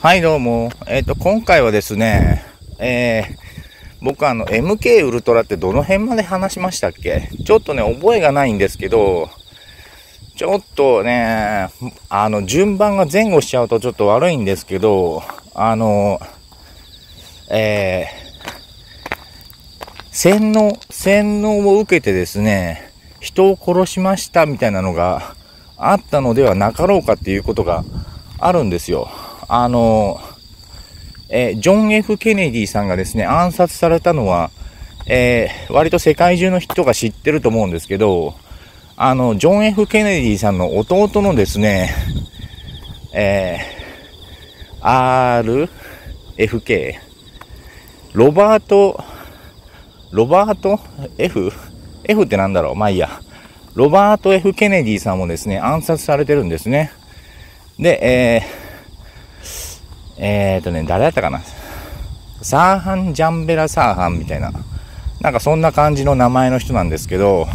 はい、どうも。えっ、と、今回はですね、えー、僕あの、MK ウルトラってどの辺まで話しましたっけ？ちょっとね、覚えがないんですけど、ちょっとね、あの、順番が前後しちゃうとちょっと悪いんですけど、あの、えー、洗脳、洗脳を受けてですね、人を殺しましたみたいなのがあったのではなかろうかっていうことがあるんですよ。あの、えー、ジョン・ F・ ケネディさんがですね、暗殺されたのは、えー、割と世界中の人が知ってると思うんですけど、あの、ジョン・ F・ ケネディさんの弟のですね、えー、RFK、ロバート、ロバート F? F ってなんだろう？まあいいや。ロバート・ F・ ケネディさんもですね、暗殺されてるんですね。で、えー、えーとね、誰だったかな？サーハン・ジャンベラ・サーハンみたいな、なんかそんな感じの名前の人なんですけど、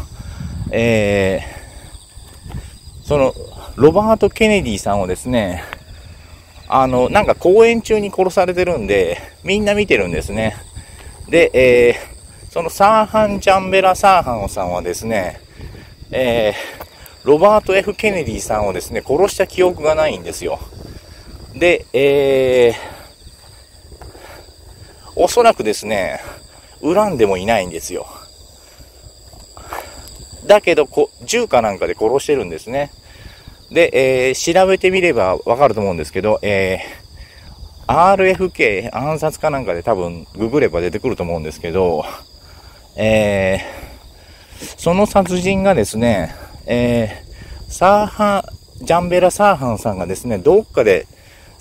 えー、その、ロバート・ケネディさんをですね、あの、なんか公演中に殺されてるんで、みんな見てるんですね。で、えー、そのサーハン・ジャンベラ・サーハンさんはですね、えー、ロバート・ F・ ケネディさんをですね、殺した記憶がないんですよ。で、えー、おそらくですね、恨んでもいないんですよ。だけどこ、銃かなんかで殺してるんですね。で、えー、調べてみればわかると思うんですけど、えー、RFK 暗殺かなんかで多分ググれば出てくると思うんですけど、えー、その殺人がですね、えー、サーハンジャンベラ・サーハンさんがですね、どっかで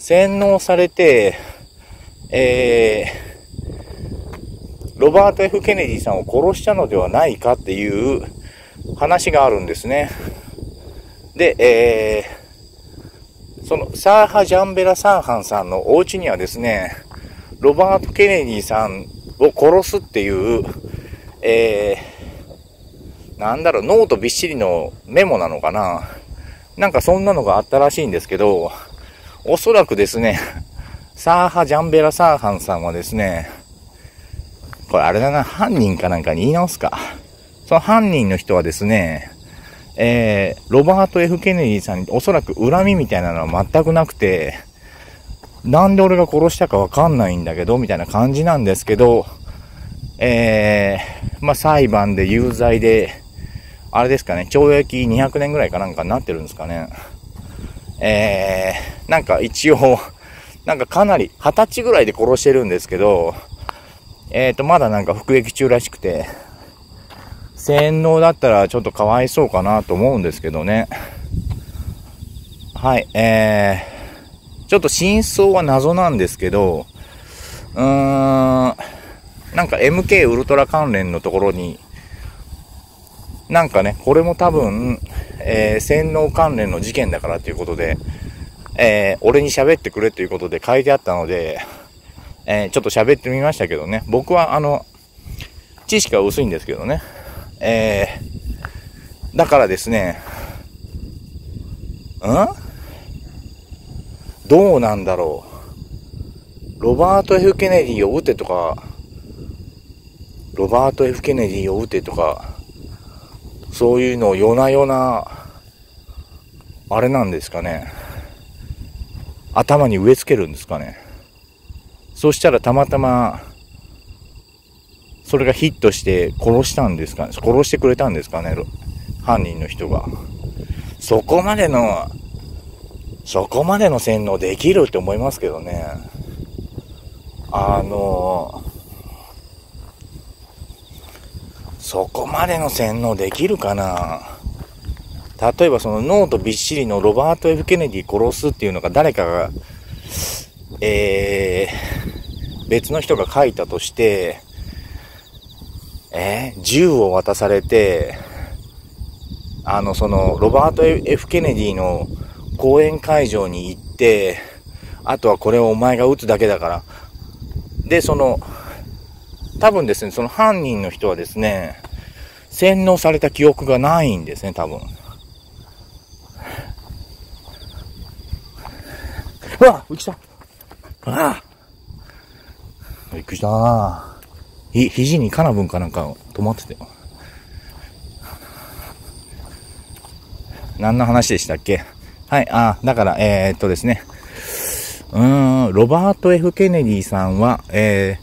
洗脳されて、えー、ロバート・ F・ ケネディさんを殺したのではないかっていう話があるんですね。で、えー、そのサーハン・ベシャラ・サーハンさんのお家にはですね、ロバート・ケネディさんを殺すっていう、えー、なんだろう、ノートびっしりのメモなのかななんかそんなのがあったらしいんですけど、おそらくですね、サーハン・ベシャラ・サーハンさんはですね、これあれだな、犯人かなんかに言い直すか。その犯人の人はですね、えー、ロバート・ F・ ケネディさんにおそらく恨みみたいなのは全くなくて、なんで俺が殺したかわかんないんだけど、みたいな感じなんですけど、えー、まあ、裁判で有罪で、あれですかね、懲役200年ぐらいかなんかになってるんですかね。えー、なんか一応、なんかかなり、二十歳ぐらいで殺してるんですけど、えっ、ー、と、まだなんか服役中らしくて、洗脳だったらちょっとかわいそうかなと思うんですけどね。はい、えー、ちょっと真相は謎なんですけど、うーん、なんか MK ウルトラ関連のところに、なんかね、これも多分、えー、洗脳関連の事件だからということで、えー、俺に喋ってくれということで書いてあったので、えー、ちょっと喋ってみましたけどね。僕はあの、知識は薄いんですけどね。えー、だからですね、ん？どうなんだろう。ロバート・ F・ ケネディを撃てとか、ロバート・ F・ ケネディを撃てとか、そういうのを夜な夜な、あれなんですかね。頭に植え付けるんですかね。そしたらたまたま、それがヒットして殺したんですかね。殺してくれたんですかね。犯人の人が。そこまでの、そこまでの洗脳できるって思いますけどね。あのそこまでの洗脳できるかな例えばそのノートびっしりのロバート・ F・ ケネディ殺すっていうのが誰かが、えー、別の人が書いたとして、えー、銃を渡されて、あの、その、ロバート・ F・ ケネディの講演会場に行って、あとはこれをお前が撃つだけだから。で、その、多分ですね、その犯人の人はですね、洗脳された記憶がないんですね、多分。うわ浮きたああびっくりしたなひ、肘にカナブンかなんか止まってたよ。何の話でしたっけ？はい、あ、だから、えー、っとですね。うーん、ロバート・ F・ ケネディさんは、え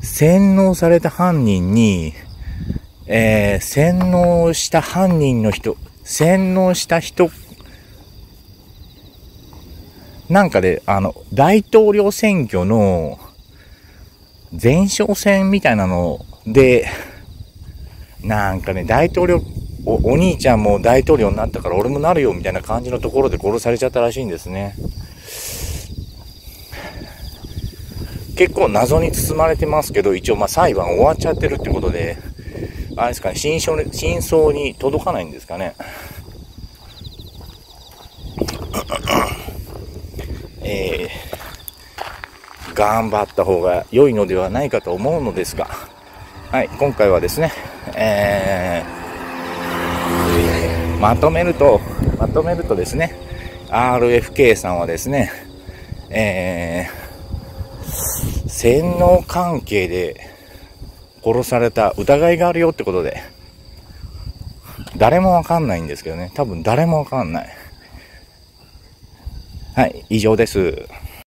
ー、洗脳された犯人に、えー、洗脳した犯人の人、洗脳した人、なんかで、あの、大統領選挙の前哨戦みたいなので、なんかね、大統領お、お兄ちゃんも大統領になったから俺もなるよみたいな感じのところで殺されちゃったらしいんですね。結構謎に包まれてますけど、一応まあ裁判終わっちゃってるってことで、あれですかね、真相に、真相に届かないんですかね。えー、頑張った方が良いのではないかと思うのですが、はい、今回はですね、えーまとめると、まとめるとですね、RFK さんはですね、えー、洗脳関係で殺された疑いがあるよってことで、誰もわかんないんですけどね、多分誰もわかんない。はい、以上です。